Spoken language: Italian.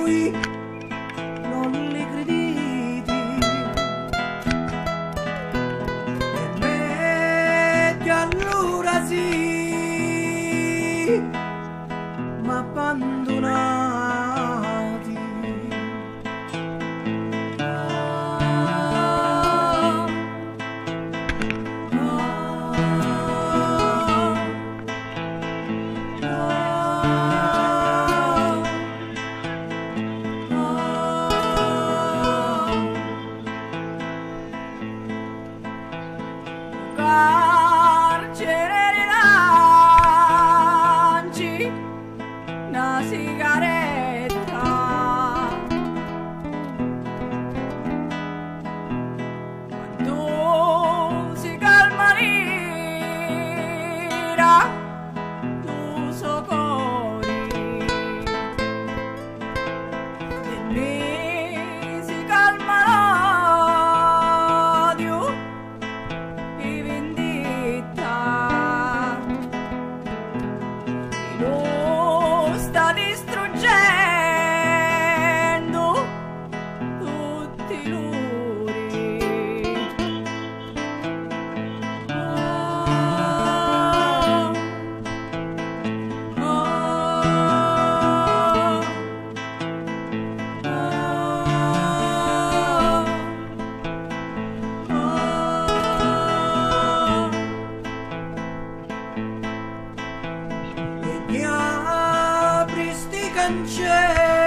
lui non li crediti. E meglio allora sì. got it. Cancelli